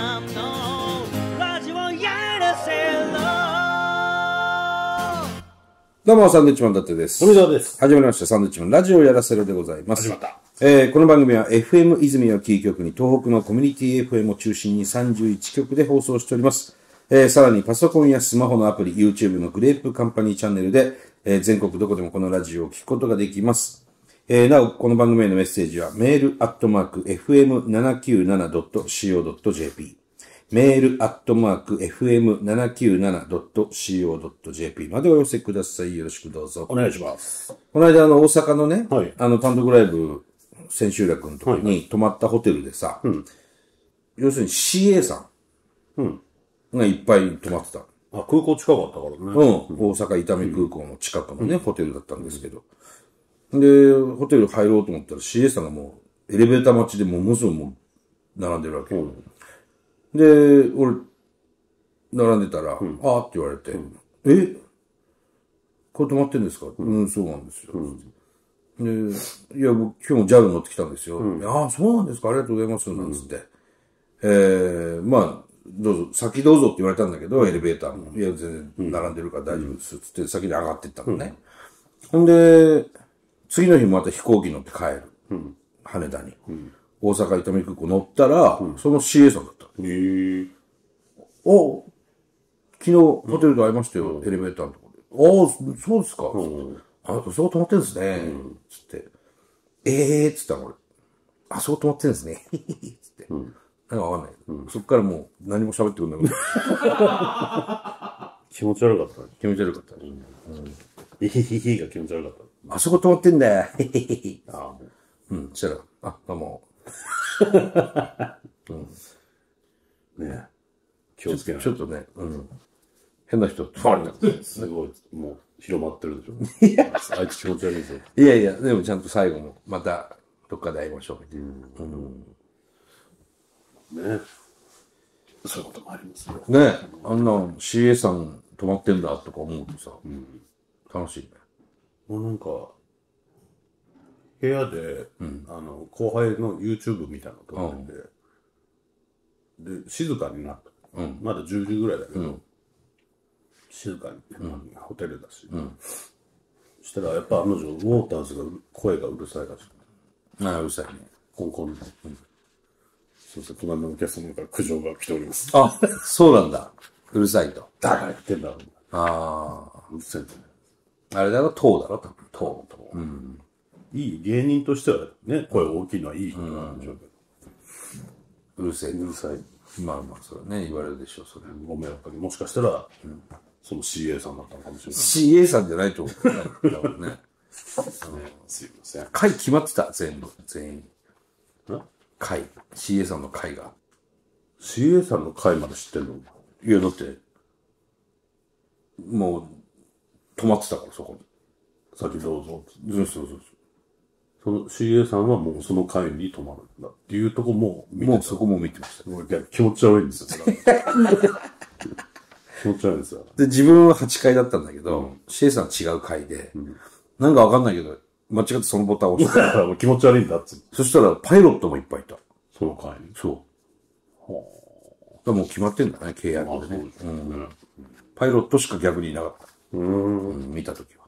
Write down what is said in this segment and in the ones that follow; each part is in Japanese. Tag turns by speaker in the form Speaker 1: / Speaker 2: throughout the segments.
Speaker 1: さんのラジオやらせろ
Speaker 2: どうも、サンドウィッチマンだってです。
Speaker 3: 富澤です。
Speaker 2: 始まりました、サンドウィッチマンラジオやらせろでございます。
Speaker 3: 始まった。
Speaker 2: えーこの番組は FM 泉をキー局に東北のコミュニティ FM を中心に31局で放送しております。えーさらにパソコンやスマホのアプリ、YouTube のグレープカンパニーチャンネルで、えー全国どこでもこのラジオを聞くことができます。えーなお、この番組へのメッセージはメールアットマーク FM797.co.jp メールアットマーク FM797.co.jp までお寄せください。よろしくどうぞ。
Speaker 3: お願いします。
Speaker 2: この間、あの、大阪のね、
Speaker 3: はい
Speaker 2: あの、単独ライブ、千秋楽のとこに泊まったホテルでさ、要するに CA さんがいっぱい泊まってた。
Speaker 3: あ、空港近かったからね。
Speaker 2: うん、大阪伊丹空港の近くのね、ホテルだったんですけど。で、ホテル入ろうと思ったら CA さんがもう、エレベーター待ちでもうものすごいもう、並んでるわけ。で、俺、並んでたら、あーって言われて、え？これ泊まってんですか？うん、そうなんですよ。で、いや、僕今日も JAL 乗ってきたんですよ。ああ、そうなんですか？ありがとうございます。なんつって。えー、まあ、どうぞ、先どうぞって言われたんだけど、エレベーターも。いや、全然並んでるから大丈夫です。つって先に上がってったのね。ほんで、次の日また飛行機乗って帰る。羽田に。大阪伊丹空港乗ったら、その CA さんだった。
Speaker 3: へえ。
Speaker 2: お昨日ホテルで会いましたよ、エレベーターのところで。ああ、そうですか。あ、そこ泊まってんですね。つって。ええー、つったの俺。あそこ泊まってんですね。つって。なんかわかんない。そっからもう何も喋ってくんなくて
Speaker 3: 気持ち悪かったね。
Speaker 2: 気持ち悪かった。
Speaker 3: ヒヒヒヒが気持ち悪かっ
Speaker 2: あそこ泊まってんだよ。へへへへ
Speaker 3: た。あ
Speaker 2: うん、そしたら、あ、どうも。
Speaker 3: うね気をつけない
Speaker 2: ちょっとね、うん。変な人、ファンになって。
Speaker 3: すごい、もう広まってるでしょ。あいつ気持ち悪いですよ。
Speaker 2: いやいや、でもちゃんと最後も、また、どっかで会いましょう、みたいな。
Speaker 3: ねそういうこともありますよ。
Speaker 2: ねあんな CA さん泊まってんだとか思うとさ、楽しいね。
Speaker 3: もうなんか、部屋で、あの、後輩の YouTube みたいなの撮ってて、で、静かになった。まだ10時ぐらいだけど、静かに、ホテルだし。そしたらやっぱ案の定、ウォーターズが声がうるさいらしくて、
Speaker 2: ああ、うるさいね。
Speaker 3: コンコンで。そして隣のお客様から苦情が来ております。
Speaker 2: あ、そうなんだ。うるさいと。
Speaker 3: だから言ってんだろう。
Speaker 2: あ
Speaker 3: うるさいんだね。
Speaker 2: あ。あれだろ、塔だろ、多分。塔。
Speaker 3: いい芸人としてはね、声大きいのはいいことなんでしょうけど。
Speaker 2: うるせえ。
Speaker 3: うるさい。
Speaker 2: まあまあ、それはね、言われるでしょう、それ。
Speaker 3: ご迷惑にもしかしたら、その CA さんだったのかもしれない。
Speaker 2: CA さんじゃないと思う。多分ね。
Speaker 3: すいません。
Speaker 2: 会決まってた、全部。全員。
Speaker 3: な
Speaker 2: 会。CA さんの会が。
Speaker 3: CA さんの回まで知ってんの？
Speaker 2: いや、だって、もう、泊まってたから、そこに。
Speaker 3: 先どうぞ。
Speaker 2: そうそうそう
Speaker 3: その CA さんはもうその回に泊まるんだっていうとこも見て
Speaker 2: もうそこも見てました。
Speaker 3: もういや気持ち悪いんですよ。気持ち悪いんですよ。
Speaker 2: で、自分は8階だったんだけど、CA さんは違う階で、なんかわかんないけど、間違ってそのボタンを押して、
Speaker 3: だからもう気持ち悪いんだっつう
Speaker 2: そしたらパイロットもいっぱいいた。
Speaker 3: その回に。
Speaker 2: そう。だからもう決まってんだね、契約でね。
Speaker 3: そうですね。
Speaker 2: パイロットしか逆にいなかった。うん、見たときは。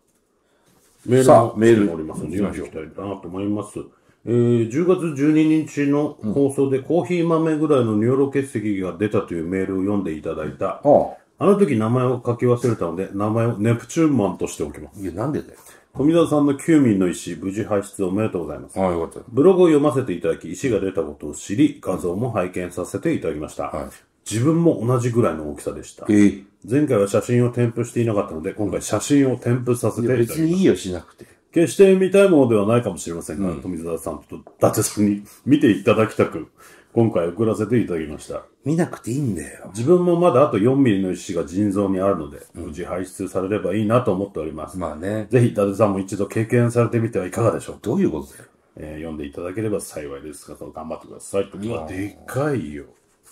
Speaker 3: メールも
Speaker 2: メール
Speaker 3: おりますので、読んでいきたいなと思います。えー、10月12日の放送でコーヒー豆ぐらいの尿路結石が出たというメールを読んでいただいた。
Speaker 2: ああ。
Speaker 3: あの時名前を書き忘れたので、名前をネプチューンマンとしておきます。
Speaker 2: いや、なんでだよ。
Speaker 3: 富澤さんの9民の石、無事排出おめでとうございます。
Speaker 2: ああ、よかったよ。
Speaker 3: ブログを読ませていただき、石が出たことを知り、画像も拝見させていただきました。
Speaker 2: はい
Speaker 3: 自分も同じぐらいの大きさでした。
Speaker 2: ええ
Speaker 3: 前回は写真を添付していなかったので、今回写真を添付させていただきます。
Speaker 2: 別にいいよ、しなくて。
Speaker 3: 決して見たいものではないかもしれませんが、富澤さんと伊達さんに見ていただきたく、今回送らせていただきました。
Speaker 2: 見なくていいんだよ。
Speaker 3: 自分もまだあと4ミリの石が腎臓にあるので、無事排出されればいいなと思っております。
Speaker 2: まあね。
Speaker 3: ぜひ、伊達さんも一度経験されてみてはいかがでしょうか。
Speaker 2: どういうことだよ。
Speaker 3: えー読んでいただければ幸いですが、頑張ってください。うわ、でっかいよ。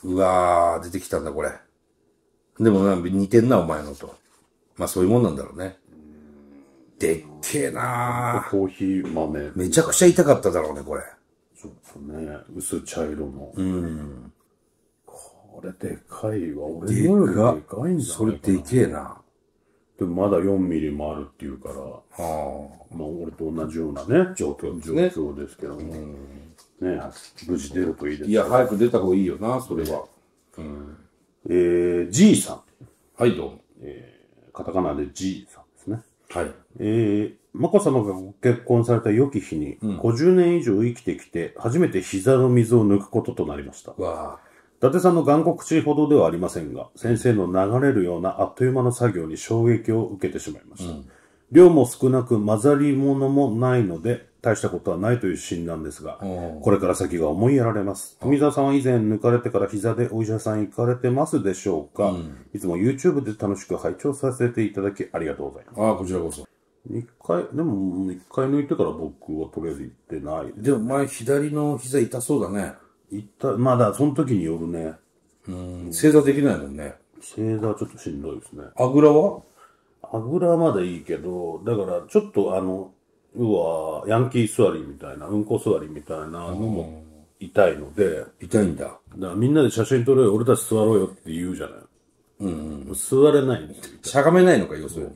Speaker 2: うわー、出てきたんだ、これ。でもな、似てんな、お前のと。まあ、そういうもんなんだろうね。でっけえなー
Speaker 3: コーヒー豆。
Speaker 2: めちゃくちゃ痛かっただろうね、これ。
Speaker 3: そうですね。薄茶色の。こそれでかいわ。俺
Speaker 2: で
Speaker 3: のよりで
Speaker 2: か
Speaker 3: かいんだ
Speaker 2: それでけえな。
Speaker 3: でもまだ4ミリもあるっていうから、
Speaker 2: あ
Speaker 3: まあ俺と同じようなね、状況状況ですけども。ね無事出るといいです
Speaker 2: いや、早く出た方がいいよな、それは。
Speaker 3: えー、G さん。
Speaker 2: はい、どうも。
Speaker 3: カタカナで G さんですね。
Speaker 2: はい。
Speaker 3: えー、眞子さまがご結婚された良き日に、50年以上生きてきて、初めて膝の水を抜くこととなりました。
Speaker 2: わ
Speaker 3: 伊達さんの眼国地ほどではありませんが、先生の流れるようなあっという間の作業に衝撃を受けてしまいました。量も少なく混ざり物もないので、大したことはないという診断ですが、これから先が思いやられます。富澤さんは以前抜かれてから膝でお医者さん行かれてますでしょうか、いつも YouTube で楽しく拝聴させていただきありがとうございます。
Speaker 2: あ。ああ、こちらこそ。
Speaker 3: 一回、でも、一回抜いてから僕はとりあえず行ってない。
Speaker 2: でも前、左の膝痛そうだね。
Speaker 3: 行った、まだその時によるね。
Speaker 2: 正座できないもんね。
Speaker 3: 正座はちょっとしんどいですね。
Speaker 2: あぐらは？
Speaker 3: あぐらはまだいいけど、だからちょっとあの、要は、ヤンキー座りみたいな、うんこ座りみたいなのも痛いので、
Speaker 2: 痛いんだ。
Speaker 3: だからみんなで写真撮ろうよ、俺たち座ろうよって言うじゃない。うん、座れないんですよ。
Speaker 2: しゃがめないのか、要するに。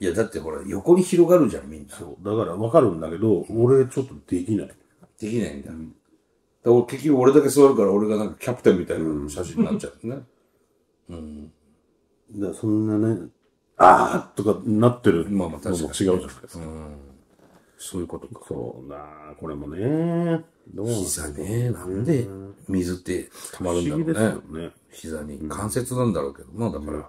Speaker 2: いや、だってほら、横に広がるじゃん、みんな。
Speaker 3: そう。だからわかるんだけど、俺ちょっとできない。
Speaker 2: できないんだ。だから俺結局俺だけ座るから、俺がなんかキャプテンみたいな写真になっちゃうね。
Speaker 3: だからそんなね、あーとかなってる
Speaker 2: まあまあ
Speaker 3: のも違うじゃないですか。
Speaker 2: そういうことか。
Speaker 3: そうだ、これもね、どう
Speaker 2: 膝ね、なんで水って溜まるんだろ
Speaker 3: 不思議ですよ
Speaker 2: うね。
Speaker 3: ね。
Speaker 2: 膝に。関節なんだろうけどな、だから。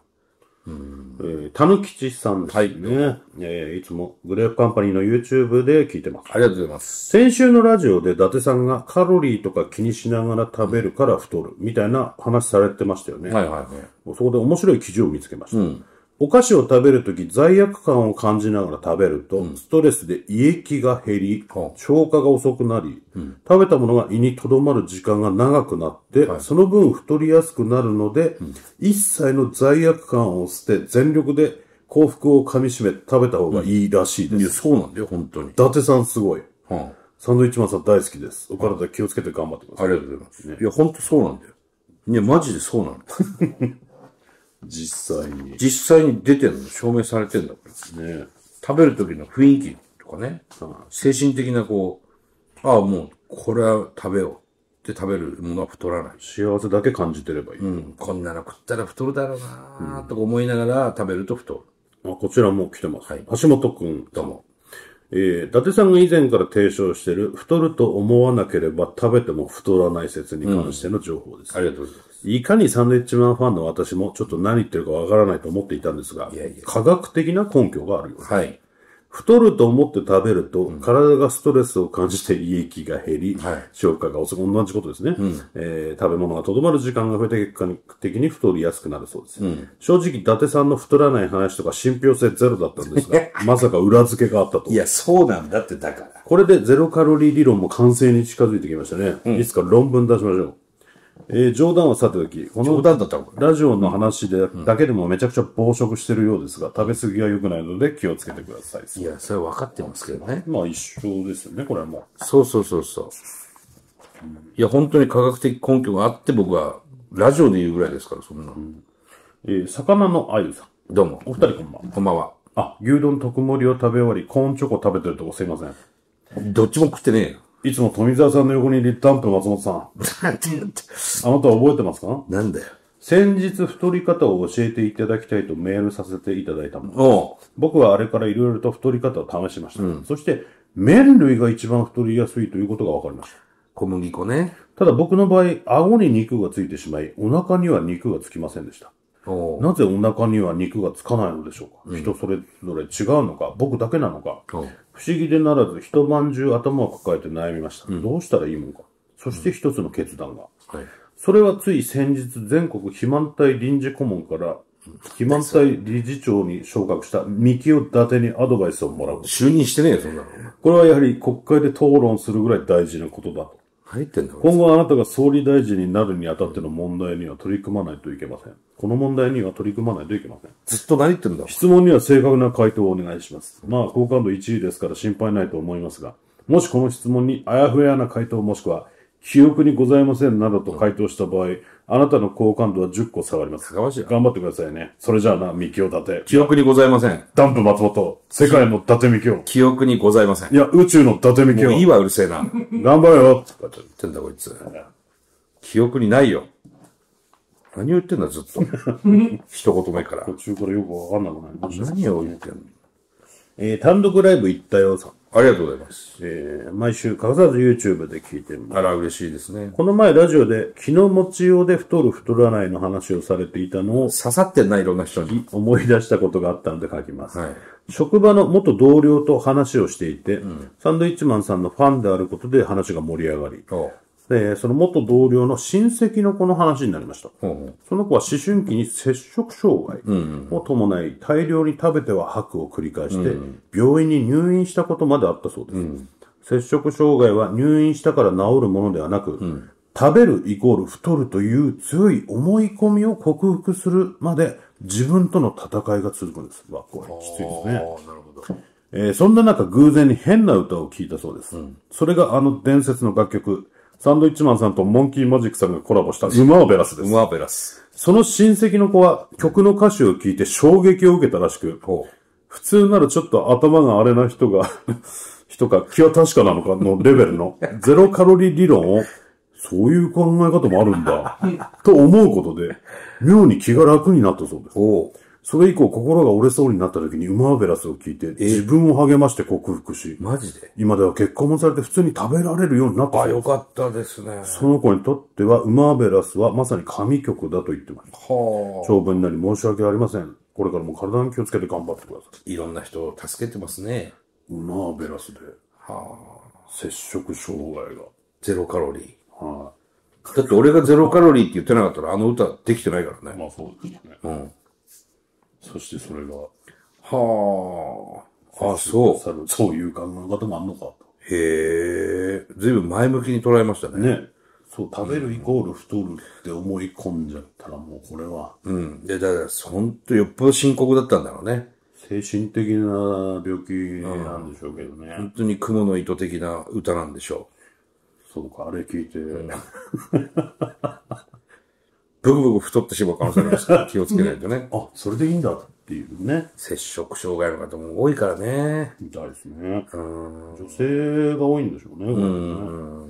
Speaker 3: えー、たぬきちさんですね。えーいつもグレープカンパニーの YouTube で聞いてます。
Speaker 2: ありがとうございます。
Speaker 3: 先週のラジオで伊達さんがカロリーとか気にしながら食べるから太るみたいな話されてましたよね。
Speaker 2: はいはいはい。
Speaker 3: そこで面白い記事を見つけました。お菓子を食べるとき罪悪感を感じながら食べると、ストレスで胃液が減り、
Speaker 2: はあ
Speaker 3: 消化が遅くなり、食べたものが胃に留まる時間が長くなって、その分太りやすくなるので、一切の罪悪感を捨て全力で幸福を噛み締めて食べた方がいいらしいです。
Speaker 2: いや、そうなんだよ、本当に。
Speaker 3: 伊達さんすごい。
Speaker 2: は
Speaker 3: サンドイッチマンさん大好きです。お体気をつけて頑張ってくだ
Speaker 2: あ、あ
Speaker 3: さい。
Speaker 2: りがとうございます。いや、本当そうなんだよ。いや、マジでそうなの。
Speaker 3: 実際に。
Speaker 2: 実際に出てるの、証明されてんだ、これ。
Speaker 3: ね。
Speaker 2: 食べる時の雰囲気とかね。精神的なこう、ああ、もう、これは食べようって食べるものは太らない。
Speaker 3: 幸せだけ感じてればいい。
Speaker 2: うん、こんなの食ったら太るだろうなとか思いながら食べると太る。
Speaker 3: あこちらも来てます。橋本くん。どうも。えー、伊達さんが以前から提唱している、太ると思わなければ食べても太らない説に関しての情報です。
Speaker 2: ありがとうございます。
Speaker 3: いかにサンドイッチマンファンの私もちょっと何言ってるかわからないと思っていたんですが、
Speaker 2: やいや
Speaker 3: 科学的な根拠があるようです。
Speaker 2: はい。
Speaker 3: 太ると思って食べると、体がストレスを感じて胃液が減り、
Speaker 2: はい
Speaker 3: 消化が遅く、同じことですね。えー食べ物がとどまる時間が増えた結果的に太りやすくなるそうです。正直、伊達さんの太らない話とか信憑性ゼロだったんですが、まさか裏付けがあったと
Speaker 2: い。や、そうなんだって、だから。
Speaker 3: これでゼロカロリー理論も完成に近づいてきましたね。いつか論文出しましょう。えー冗談はさておき、この
Speaker 2: 冗談だったの
Speaker 3: ラジオの話で、だけでもめちゃくちゃ暴食してるようですが、食べ過ぎは良くないので気をつけてください。
Speaker 2: いや、それは分かってますけどね。
Speaker 3: まあ一緒ですよね、これはも
Speaker 2: そうそうそうそう。いや、本当に科学的根拠があって僕は、ラジオで言うぐらいですから、そんな。
Speaker 3: う。えー魚のあゆさん。
Speaker 2: どうも。
Speaker 3: お二人こんばんは。
Speaker 2: こんばんは。
Speaker 3: あ、牛丼特盛りを食べ終わり、コーンチョコ食べてるとこすいません。
Speaker 2: どっちも食ってねえよ。
Speaker 3: いつも富澤さんの横にいるダンプ松本さん。あなたは覚えてますか？
Speaker 2: なんだよ。
Speaker 3: 先日太り方を教えていただきたいとメールさせていただいたもの。僕はあれからいろいろと太り方を試しました。そして、麺類が一番太りやすいということが分かりました。
Speaker 2: 小麦粉ね。
Speaker 3: ただ僕の場合、顎に肉がついてしまい、お腹には肉がつきませんでした。なぜお腹には肉がつかないのでしょうか、人それぞれ違うのか僕だけなのか不思議でならず一晩中頭を抱えて悩みました。どうしたらいいもんかそして一つの決断が。
Speaker 2: はい。
Speaker 3: それはつい先日全国肥満体臨時顧問から肥満体理事長に昇格した三木を伊達にアドバイスをもらう。
Speaker 2: 就任してねえよ、そんなの。
Speaker 3: これはやはり国会で討論するぐらい大事なことだと。
Speaker 2: 入ってんだろ。
Speaker 3: 今後あなたが総理大臣になるにあたっての問題には取り組まないといけません。この問題には取り組まないといけません。
Speaker 2: ずっと何言ってんだ
Speaker 3: 質問には正確な回答をお願いします。まあ、好感度1位ですから心配ないと思いますが、もしこの質問にあやふやな回答もしくは記憶にございませんなどと回答した場合、あなたの好感度は10個下がります。頑張ってくださいね。それじゃあな、ミキオ伊達。
Speaker 2: 記憶にございません。
Speaker 3: ダンプ松本。世界の伊達ミキオ。
Speaker 2: 記憶にございません。
Speaker 3: いや、宇宙の伊達ミキオ。
Speaker 2: もういいわ、うるせえな。
Speaker 3: 頑張れよ。
Speaker 2: 言ってんだ、こいつ。記憶にないよ。何を言ってんだ、ずっと。一言目から
Speaker 3: 途。中からよくわかんなくなりました。
Speaker 2: 何を言ってんの？
Speaker 3: えー、単独ライブ行ったよさん。
Speaker 2: ありがとうございます。
Speaker 3: えー、毎週欠かさず YouTube で聞いてます。
Speaker 2: あら、嬉しいですね。
Speaker 3: この前ラジオで、気の持ちようで太る太らないの話をされていたのを
Speaker 2: 刺さってんな、いろんな人に。
Speaker 3: 思い出したことがあったので書きます。
Speaker 2: はい。
Speaker 3: 職場の元同僚と話をしていて、サンドイッチマンさんのファンであることで話が盛り上がり、
Speaker 2: おう
Speaker 3: でその元同僚の親戚の子の話になりました。
Speaker 2: ほうほう
Speaker 3: その子は思春期に摂食障害を伴い、大量に食べては吐くを繰り返して、病院に入院したことまであったそうです。摂食障害は入院したから治るものではなく、食べるイコール太るという強い思い込みを克服するまで自分との戦いが続くんです。わ、これきついですね。
Speaker 2: なるほど。
Speaker 3: えーそんな中偶然に変な歌を聴いたそうです。それがあの伝説の楽曲、サンドイッチマンさんとモンキーマジックさんがコラボしたウマーベラスです。
Speaker 2: マーベラス。
Speaker 3: その親戚の子は曲の歌詞を聞いて衝撃を受けたらしく、
Speaker 2: ほ
Speaker 3: 普通ならちょっと頭があれな人が、人か気は確かなのかのレベルの ゼロカロリー理論を、そういう考え方もあるんだ、と思うことで、妙に気が楽になったそうです。それ以降心が折れそうになった時にウマーベラスを聞いて、自分を励まして克服し、
Speaker 2: マジで？
Speaker 3: 今では結婚もされて普通に食べられるようになった
Speaker 2: あ。よかったですね。
Speaker 3: その子にとっては、ウマーベラスはまさに神曲だと言ってました。
Speaker 2: はあ。
Speaker 3: 長文になり申し訳ありません。これからも体に気をつけて頑張ってくださ
Speaker 2: いろんな人を助けてますね。
Speaker 3: い。ウマーベラスで、
Speaker 2: はあ。
Speaker 3: 摂食障害
Speaker 2: ゼロカロリー。
Speaker 3: が。は
Speaker 2: だって俺がゼロカロリーって言ってなかったらあの歌できてないから
Speaker 3: い。
Speaker 2: ね。
Speaker 3: まあそうですね。
Speaker 2: うん。
Speaker 3: そしてそれが、
Speaker 2: はあ。あ、そう。
Speaker 3: そういう考え方もあんのかと。
Speaker 2: へえ。ずいぶん前向きに捉えましたね。
Speaker 3: ね。そう、食べるイコール太るって思い込んじゃったらもうこれは、
Speaker 2: うん。で、だから、ほんとよっぽど深刻だったんだろうね。
Speaker 3: 精神的な病気なんでしょうけどね。
Speaker 2: 本当に雲の糸的な歌なんでしょ
Speaker 3: そうか、あれ聞いて、
Speaker 2: う。ブクブク太ってしまう可能性ありますから 気をつけないとね。
Speaker 3: あ、それでいいんだっていうね。
Speaker 2: 摂食障害の方も多いからね。
Speaker 3: みたいですね。女性が多いんでしょうね、これ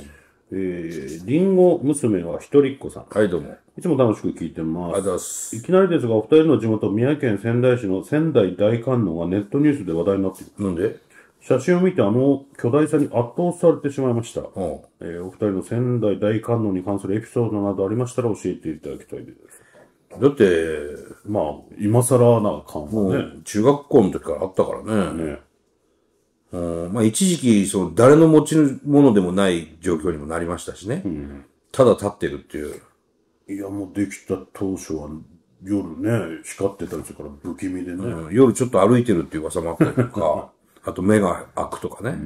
Speaker 3: ね。えー、リンゴ娘は一人っ子さん。
Speaker 2: はい、どうも。
Speaker 3: いつも楽しく聞いてま
Speaker 2: ありがとうござい
Speaker 3: す。
Speaker 2: ます。
Speaker 3: いきなりですが、お二人の地元、宮城県仙台市の仙台大観音がネットニュースで話題になっている。
Speaker 2: なんで？
Speaker 3: 写真を見てあの巨大さに圧倒されてしまいました。
Speaker 2: うん。
Speaker 3: えーお二人の仙台大観音に関するエピソードなどありましたら教えていただきたいです。
Speaker 2: だって、
Speaker 3: まあ、今更な感
Speaker 2: も
Speaker 3: はね。
Speaker 2: う中学校の時からあったからね。
Speaker 3: ね。
Speaker 2: うん、まあ一時期、その誰の持ち物でもない状況にもなりましたしね。ただ立ってるっていう。
Speaker 3: いや、もうできた当初は夜ね、光ってたりするから不気味でね。
Speaker 2: うん夜ちょっと歩いてるっていう噂もあったりとか、あと目が開くとかね。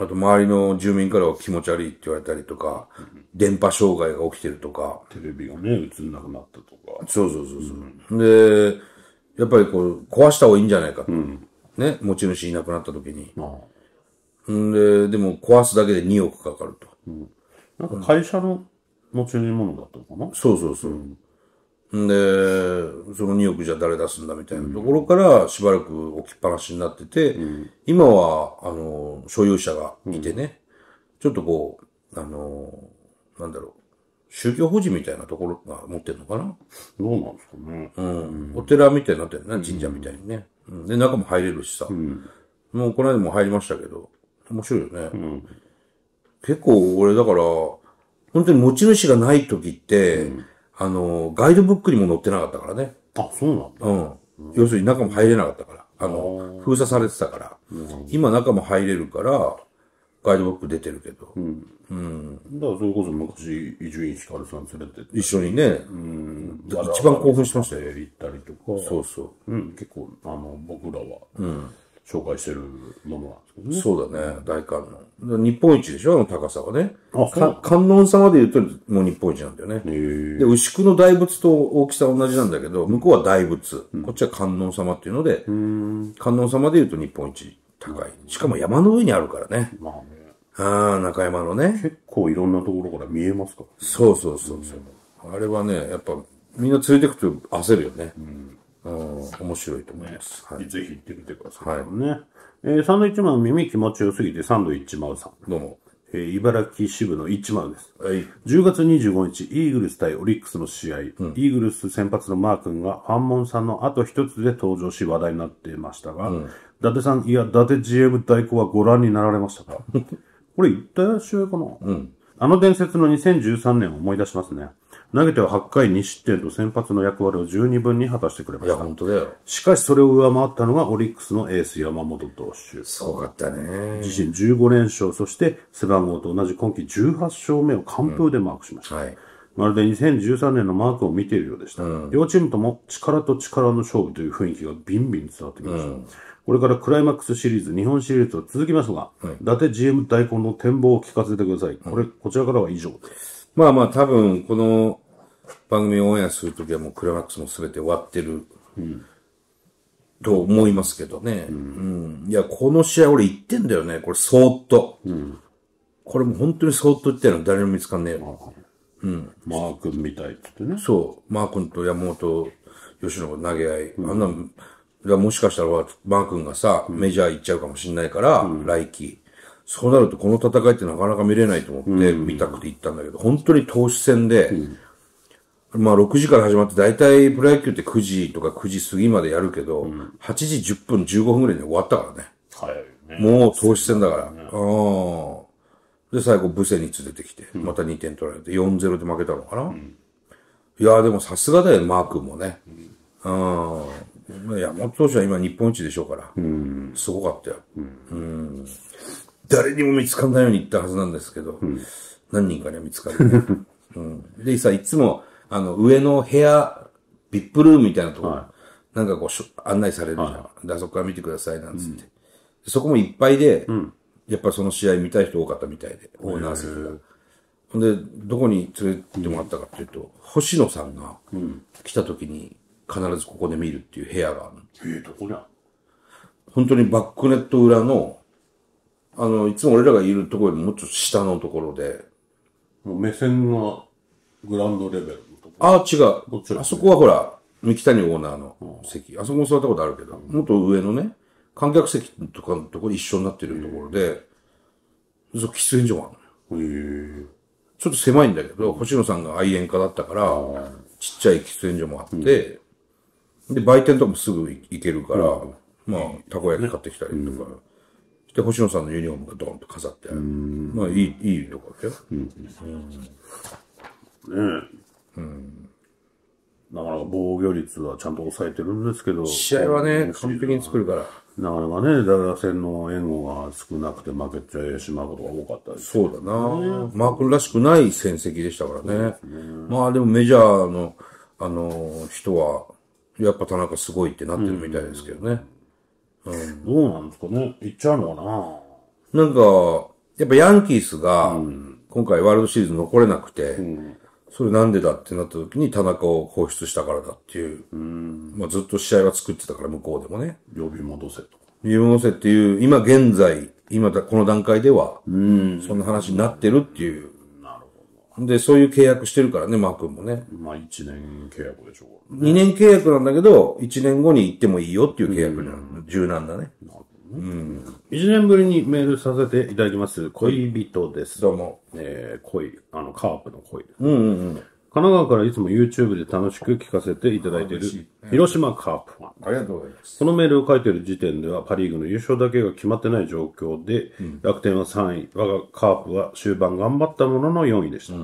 Speaker 2: あと周りの住民からは気持ち悪いって言われたりとか、電波障害が起きてるとか。
Speaker 3: テレビがね、映んなくなったとか。
Speaker 2: そうそうそうそう。で、やっぱりこう、壊した方がいいんじゃないかと。ね、持ち主いなくなった時に。
Speaker 3: ま
Speaker 2: んで、でも壊すだけで2億かかると。
Speaker 3: あ、なんか会社の持ち物だったのかな、
Speaker 2: そうそうそう。んで、その2億じゃ誰出すんだみたいなところからしばらく置きっぱなしになってて、今は、あの、所有者がいてね、ちょっとこう、あの、なんだろう、宗教法人みたいなところが持ってるのかな？
Speaker 3: どうなんですかね。
Speaker 2: うん。お寺みたいになってるね、神社みたいにね。うんで、中も入れるしさ。もうこの間も入りましたけど、面白いよね。結構俺だから、本当に持ち主がない時って、あの、ガイドブックにも載ってなかったからね。
Speaker 3: あ、そうなんだ。
Speaker 2: うん。要するに中も入れなかったから。あの、封鎖されてたから。今中も入れるから、ガイドブック出てるけど、
Speaker 3: だからそれこそ昔、伊集院光さん連れて
Speaker 2: 一緒にね、一番興奮しましたよ。
Speaker 3: 行ったりとか、
Speaker 2: そうそう。
Speaker 3: うん、結構、あの、僕らは、紹介してるものなんですけどね。
Speaker 2: そうだね、大観音。日本一でしょ？あの高さはね。
Speaker 3: あ
Speaker 2: 観音様で言うともう日本一なんだよね。で、牛久の大仏と大きさ同じなんだけど、向こうは大仏。こっちは観音様っていうので、観音様で言うと日本一高い。しかも山の上にあるからね。
Speaker 3: まあね。
Speaker 2: ああ、中山のね。
Speaker 3: 結構いろんなところから見えますか
Speaker 2: そうそうそうそう。あれはね、やっぱ、みんな連れてくと焦るよね。うん。面白いと思います。はい。
Speaker 3: ぜひ行ってみてください。ね。えーサンドイッチマンの耳気持ちよすぎてサンドイッチマンさん。
Speaker 2: どうも。
Speaker 3: えー茨城支部の一丸です。
Speaker 2: はい。
Speaker 3: 10月25日、イーグルス対オリックスの試合、イーグルス先発のマー君がファンモンさんのあと一つで登場し話題になっていましたが、伊達さん、いや、伊達 GM 代行はご覧になられましたか？これ言った試合かな、あの伝説の2013年を思い出しますね。投げては8回2失点と先発の役割を十二分に果たしてくれま
Speaker 2: いや、
Speaker 3: した。
Speaker 2: 本当だよ。
Speaker 3: しかしそれを上回ったのがオリックスのエース山本投手。
Speaker 2: すごかったね。
Speaker 3: 自身15連勝、そして背番号と同じ今季18勝目を完封でマークしました。
Speaker 2: はい。
Speaker 3: まるで2013年のマークを見ているようでした。両チームとも力と力の勝負という雰囲気がビンビン伝わってきました。これからクライマックスシリーズ、日本シリーズと続きますが、伊達 GM 代行の展望を聞かせてください。これ、こちらからは以上です。
Speaker 2: まあまあ多分、この番組をオンエアするときはもうクライマックスも全て終わってる、と思いますけどね。うん。いや、この試合俺言ってんだよね。これそーっと。これもう本当にそーっと言ってるの誰も見つかんねえよ。
Speaker 3: マー君みたいって言ってね。
Speaker 2: そう。マー君と山本由伸の投げ合い。あんなん、いやもしかしたらマー君がさ、メジャー行っちゃうかもしれないから、来季。そうなるとこの戦いってなかなか見れないと思って見たくて行ったんだけど、本当に投手戦で、まあ6時から始まって大体プロ野球って9時とか9時過ぎまでやるけど、8時10分15分ぐらいに終わったからね。
Speaker 3: 早いよね。
Speaker 2: もう投手戦だから。うん。で、最後、ブセニッツ出てきて、また2点取られて、4-0で負けたのかな。いやーでもさすがだよ、マー君もね。うん。山本投手は今日本一でしょうから。すごかったよ。うん。誰にも見つかんないように言ったはずなんですけど、何人かには見つかる、ね うん。で、さ、いつも、あの、上の部屋、ビップルームみたいなところ、なんかこう案内されるじゃん。で、あそこから見てください、なんつって。でそこもいっぱいで、やっぱその試合見たい人多かったみたいで、オーナー席が。ほんで、どこに連れてってもらったかっていうと、星野さんが来た時に必ずここで見るっていう部屋があるの。
Speaker 3: ええどこにゃ
Speaker 2: 本当にバックネット裏の、あの、いつも俺らがいるところよりもうちょっと下のところで、
Speaker 3: もう目線がグラウンドレベル。
Speaker 2: ああ、違
Speaker 3: っち
Speaker 2: う。あそこはほら、三木谷オーナーの席。あそこも座ったことあるけど、もっと上のね、観客席とかのところ一緒になってるところで、そう、喫煙所があるのよ。ちょっと狭いんだけど、星野さんが愛煙家だったから、ちっちゃい喫煙所もあって、で、売店とかもすぐ行けるから、まあ、たこ焼き買ってきたりとか、で、星野さんのユニフォームがドーンと飾ってある。まあ、いい、いいとこだよ。
Speaker 3: ねえ。なかなか防御率はちゃんと抑えてるんですけど。
Speaker 2: 試合はね、完璧に作るから。
Speaker 3: なかなかね、打線の援護が少なくて負けてしまうことが多かったです。
Speaker 2: そうだな、マー君らしくない戦績でしたからね。まあでもメジャーの、あの、人は、やっぱ田中すごいってなってるみたいですけどね。
Speaker 3: どうなんですかねいっちゃうのかな
Speaker 2: なんか、やっぱヤンキースが、今回ワールドシリーズ残れなくて、それなんでだってなった時に田中を放出したからだっていう、まあずっと試合は作ってたから向こうでもね。
Speaker 3: 呼び戻せと。
Speaker 2: ユーモセっていう、今現在、今だ、この段階では、そんな話になってるっていう。
Speaker 3: なるほ
Speaker 2: で、そういう契約してるからね、マー君もね。
Speaker 3: ど。まあ、一年契約でしょう。
Speaker 2: 2年契約なんだけど、1年後に行ってもいいよっていう契約なの。柔軟だね。
Speaker 3: 一年ぶりにメールさせていただきます。恋人です。
Speaker 2: どうも。
Speaker 3: えー、恋、あの、カープの恋です。
Speaker 2: うんうんうん。
Speaker 3: 神奈川からいつも YouTube で楽しく聞かせていただいている、広島カープファン。
Speaker 2: ありがとうございます。
Speaker 3: このメールを書いている時点ではパリーグの優勝だけが決まってない状況で、楽天は3位、我がカープは終盤頑張ったものの4位でした。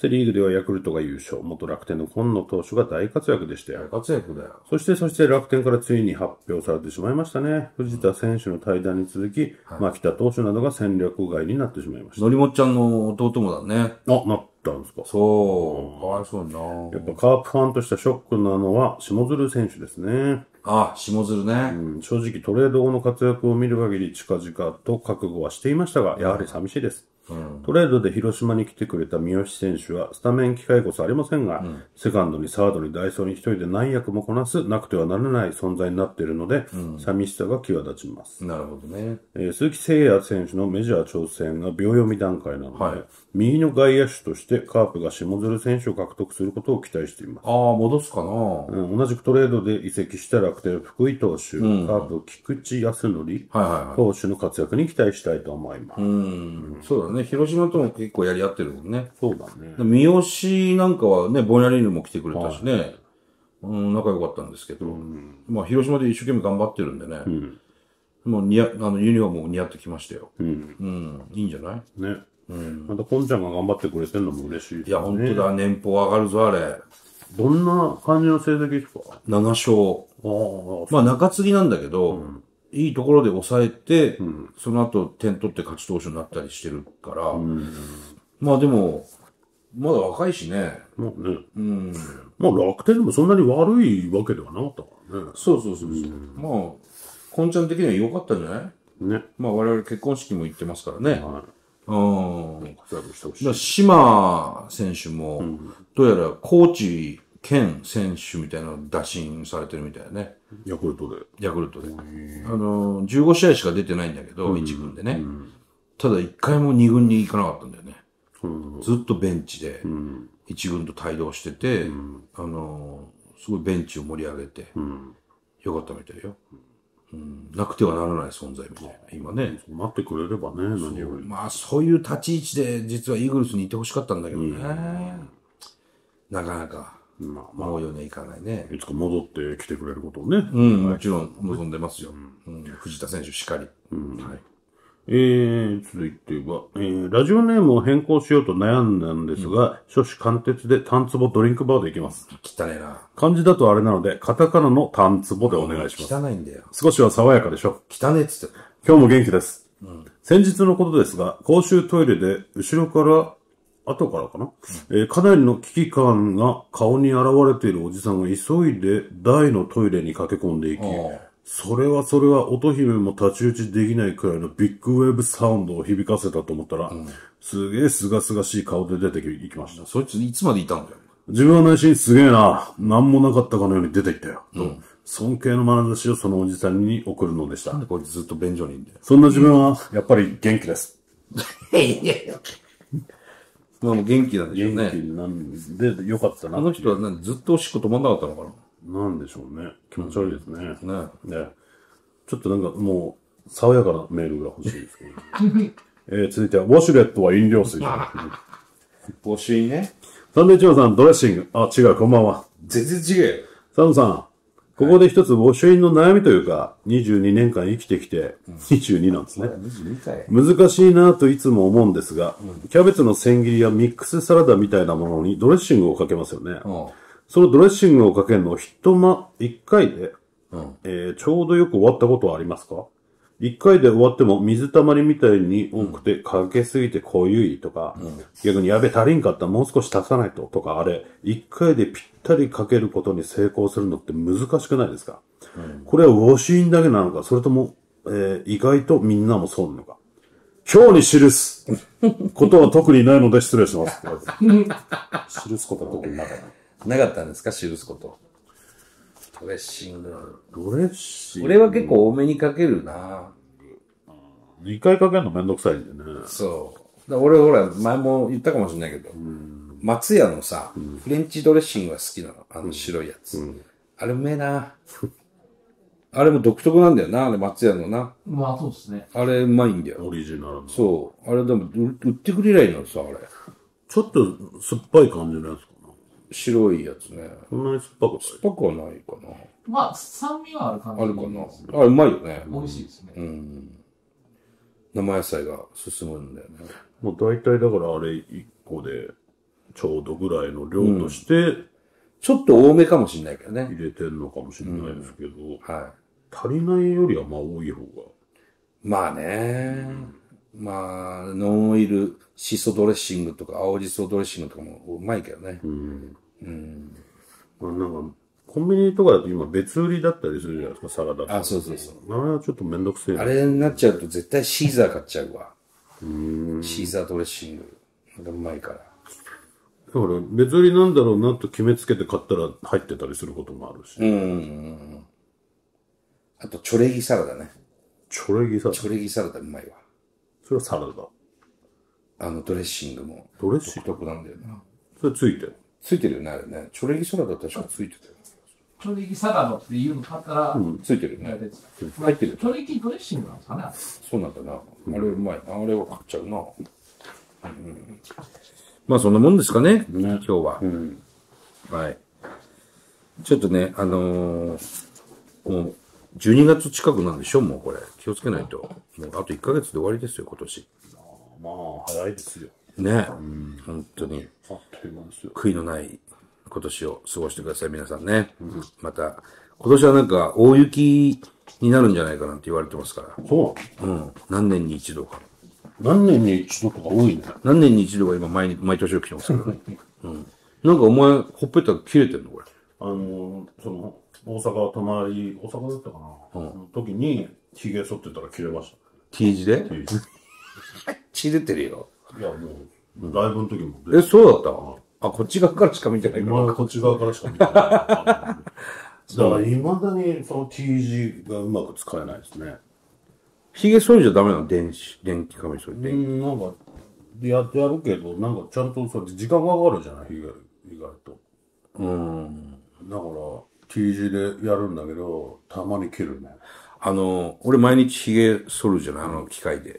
Speaker 3: セリーグではヤクルトが優勝、元楽天の今野投手が大活躍でしたよ。
Speaker 2: 活躍だよ。
Speaker 3: そして、そして楽天からついに発表されてしまいましたね。藤田選手の対談に続き、牧田投手などが戦略外になってしまいました。
Speaker 2: のりもっちゃんの弟もだね。
Speaker 3: あ、なったんですか
Speaker 2: そう。かわいそうにな
Speaker 3: やっぱカープファンとしてはショックなのは下鶴選手ですね。
Speaker 2: あ、下鶴ね。
Speaker 3: うん正直トレード後の活躍を見る限り近々と覚悟はしていましたが、やはり寂しいです。トレードで広島に来てくれた三好選手は、スタメン機会こそありませんが、セカンドにサードにダイソーに一人で何役もこなす、なくてはならない存在になっているので、寂しさが際立ちます。
Speaker 2: なるほどね。
Speaker 3: えー鈴木誠也選手のメジャー挑戦が秒読み段階なので、右の外野手としてカープが下鶴選手を獲得することを期待しています。
Speaker 2: ああ、戻すかな、
Speaker 3: うん同じくトレードで移籍した楽天福井投手、カープ菊池康則
Speaker 2: はいはいはい。
Speaker 3: 投手の活躍に期待したいと思います。
Speaker 2: そうだね。広島とも結構やり合ってるもんね。
Speaker 3: そうだね。
Speaker 2: 三好なんかはね、ボイナリーヌも来てくれたしね、うん、仲良かったんですけど、まあ広島で一生懸命頑張ってるんでね、もう似合、あの、ユニフォームも似合ってきましたよ。うん。いいんじゃない？
Speaker 3: ね。また、こんちゃんが頑張ってくれてるのも嬉しいです
Speaker 2: いや、本当だ、年俸上がるぞ、あれ。
Speaker 3: どんな感じの成績ですか
Speaker 2: ？7勝。
Speaker 3: ああ、
Speaker 2: まあ中継ぎなんだけど、いいところで抑えて、その後点取って勝ち投手になったりしてるから、まあでも、まだ若いしね。
Speaker 3: もうね。まあ楽天でもそんなに悪いわけではなかったからね。
Speaker 2: そうそうそうそう。まあ、こんちゃん的には良かったんじゃない？
Speaker 3: ね。
Speaker 2: まあ我々結婚式も行ってますからね。
Speaker 3: は
Speaker 2: うん。
Speaker 3: い。活躍してほしい。
Speaker 2: 島選手も、どうやらコーチ兼選手みたいなの打診されてるみたいだね。
Speaker 3: ヤクルトで。
Speaker 2: ヤクルトで。あの、15試合しか出てないんだけど、1軍でね。ただ1回も2軍に行かなかったんだよね。ずっとベンチで、1軍と帯同してて、あの、すごいベンチを盛り上げて、よかったみたいよ。うんなくてはならない存在みたいな、今ね。
Speaker 3: 待ってくれればね、何より。
Speaker 2: まあ、そういう立ち位置で、実はイーグルスにいてほしかったんだけどね。なかなか、
Speaker 3: まあま
Speaker 2: 思うようにはいかないね。
Speaker 3: あ、いつか戻ってきてくれることをね。
Speaker 2: うん、もちろん望んでますよ。うん、藤田選手しかり。はい。
Speaker 3: えー、続いては、えー、ラジオネームを変更しようと悩んだんですが、初子貫徹で単壺ドリンクバーでいきます。
Speaker 2: 汚ねえな。
Speaker 3: 漢字だとあれなので、カタカナの単壺でお願いします。
Speaker 2: 汚いんだよ。
Speaker 3: 少しは爽やかでしょ。
Speaker 2: 汚ねえっつって。
Speaker 3: 今日も元気です。先日のことですが、公衆トイレで後ろから、後からかな、えーかなりの危機感が顔に現れているおじさんが急いで大のトイレに駆け込んでいき、それはそれは乙姫も太刀打ちできないくらいのビッグウェーブサウンドを響かせたと思ったら、すげえすがすがしい顔で出ていきました。
Speaker 2: そいついつまでいたんだよ。
Speaker 3: 自分は内心すげえな、なんもなかったかのように出てきたよ。と、尊敬の眼差しをそのおじさんに送るのでした。
Speaker 2: なんでこいつずっと便所にいんだよ。
Speaker 3: そんな自分は、やっぱり元気です。
Speaker 2: まあもう元気なんでしょう
Speaker 3: 元気
Speaker 2: ね。
Speaker 3: なんで、よかったな。
Speaker 2: あの人は何ずっとおしっこ止まんなかったのか
Speaker 3: な？んでしょうね。気持ち悪いですね。
Speaker 2: な。ね
Speaker 3: ね。ちょっとなんかもう、爽やかなメールが欲しいですけど。えー、続いては、ウォシュレットは飲料水。
Speaker 2: 募集ね。
Speaker 3: サンデーチョーさん、ドレッシング。あ、違う、こんばんは。
Speaker 2: 全然違えよ。
Speaker 3: サムさん、ここで一つ、ウォシュインの悩みというか、22年間生きてきて、22なんですね。
Speaker 2: 22回。
Speaker 3: 難しいなといつも思うんですが、キャベツの千切りやミックスサラダみたいなものにドレッシングをかけますよね。
Speaker 2: うん。
Speaker 3: そのドレッシングをかけるのをひとま、一回で、
Speaker 2: うん。
Speaker 3: えーちょうどよく終わったことはありますか？一回で終わっても水たまりみたいに多くてかけすぎて濃ゆいとか、逆にやべ足りんかったもう少し足さないととかあれ、一回でぴったりかけることに成功するのって難しくないですか、これはウォシュインだけなのか、それとも、えー意外とみんなもそうなのか？今日に記す ことは特にないので失礼します。記すことは特になかった。
Speaker 2: なかったんですか記すこと。ドレッシング。
Speaker 3: ドレッシング
Speaker 2: 俺は結構多めにかけるな。
Speaker 3: 二回かけるのめんどくさいんでね。
Speaker 2: そう。俺ほら、前も言ったかもしれないけど、松屋のさ、フレンチドレッシングが好きなの。あの白いやつ。あれうめえな。あれも独特なんだよな、あれ松屋のな。
Speaker 1: まあそうですね。
Speaker 2: あれうまいんだよ。
Speaker 3: オリジナルの。
Speaker 2: そう。あれでも、う売ってくれりゃいいのさ、あれ。
Speaker 3: ちょっと酸っぱい感じのやつ。
Speaker 2: 白いやつね。
Speaker 3: そんなに酸っぱくない？
Speaker 2: パクはないか
Speaker 1: まあ酸味はある感じ
Speaker 2: な。あるかな。あ、うまいよね。
Speaker 1: 美味しいですね。
Speaker 2: 生野菜が進むんだよね。
Speaker 3: もう大体だからあれ1個でちょうどぐらいの量として
Speaker 2: ちょっと多めかもしれないけどね。
Speaker 3: 入れてんのかもしれないですけど、
Speaker 2: は
Speaker 3: 足りないよりはまあ多い方が。
Speaker 2: い。まあね。まあ、ノンオイルシソドレッシングとか青じそドレッシングとかもうまいけどね。
Speaker 3: まあなんか、コンビニとかだと今別売りだったりするじゃないですか、サラダとか。
Speaker 2: あ、そうそうそう。
Speaker 3: あれはちょっとめんどくせえな。
Speaker 2: あれになっちゃうと絶対シーザー買っちゃうわ。シーザードレッシング。うまいから。
Speaker 3: だから別になんだろうなと決めつけて買ったら入ってたりすることもあるし。
Speaker 2: あと、チョレギサラダね。
Speaker 3: チョレギサラダ
Speaker 2: チョレギサラダうまいわ。
Speaker 3: それはサラダ。
Speaker 2: あの、ドレッシングも
Speaker 3: ドレッシング？
Speaker 2: 独特なんだよな。
Speaker 3: それついてる？
Speaker 2: ついてるよね、あれね。チョレギサラダ確かついてたよ。
Speaker 4: チョレギサラダっていうの買ったら、
Speaker 2: ついてるよね。入ってる
Speaker 4: チョレギドレッシングなんですかね
Speaker 2: そうなんだな。あれうまいな。あれは買っちゃうな。うんまあそんなもんですかね。今日は。はい。ちょっとね、あのーもう、12月近くなんでしょもうこれ。気をつけないと。もうあと1ヶ月で終わりですよ、今年。
Speaker 3: まあ、早いですよ。
Speaker 2: ね。本当に。
Speaker 3: あっという間ですよ。
Speaker 2: 悔いのない今年を過ごしてください、皆さんね。また、今年はなんか大雪になるんじゃないかなんて言われてますから。
Speaker 3: そう
Speaker 2: うん。何年に一度か。
Speaker 3: 何年に一度とか多いね。
Speaker 2: 何年に一度が今毎日毎年起きてますからね。うん。なんかお前、ほっぺた切れてんのこれ。
Speaker 3: あのー、その、大阪泊まり、大阪だったかな、の時に、髭剃ってたら切れまし
Speaker 2: T 字で？
Speaker 3: た。い
Speaker 2: 血出てるよ。
Speaker 3: や、もう、ライブの時も
Speaker 2: え、そうだったあ、こっち側からしか見てないから。
Speaker 3: こっち側からしか見てない。だから、未だにその T 字がうまく使えないですね。
Speaker 2: 髭剃りじゃダメなの？電子、電気カメラ剃り。
Speaker 3: う
Speaker 2: 電
Speaker 3: ん、なんか、やってやるけど、なんかちゃんとさ、時間がかかるじゃない、意外意外と。
Speaker 2: うん。
Speaker 3: だから、T 字でやるんだけど、たまに切るね。
Speaker 2: あの、俺毎日髭剃るじゃない？あの機械で。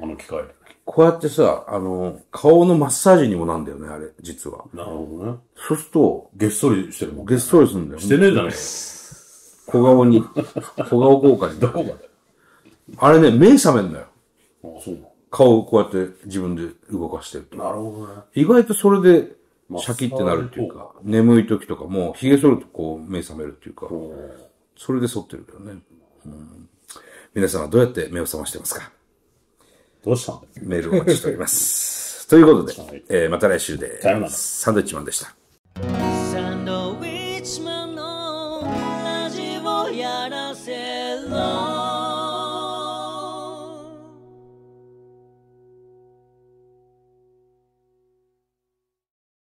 Speaker 3: あの機械で。
Speaker 2: こうやってさ、あの、顔のマッサージにもなんだよね、あれ、実は。
Speaker 3: なるほどね。
Speaker 2: そうすると、
Speaker 3: げっそりしてるもん。
Speaker 2: げっそりするんだよ。
Speaker 3: してねえじゃねえか。
Speaker 2: 小顔に、小顔効果に。
Speaker 3: どこまで？
Speaker 2: あれね、目覚めんのよ。
Speaker 3: あ、そう
Speaker 2: 顔をこうやって自分で動かしてると。
Speaker 3: なるほどね。
Speaker 2: 意外とそれで、シャキってなるっていうか、眠い時とかも、髭剃るとこう、目覚めるっていうか、それで剃ってるけどね。うん皆さんはどうやって目を覚ましてますか？
Speaker 3: どうした。
Speaker 2: メールお待ちしております。ということで、
Speaker 3: はい
Speaker 2: えーまた来週でサンドイッチマンでした。